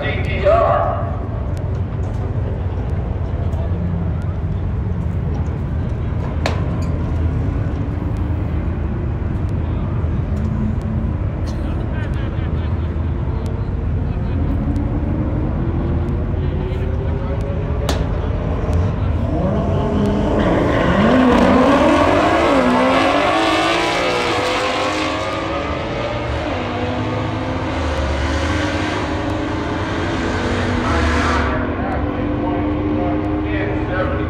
DTR. whatever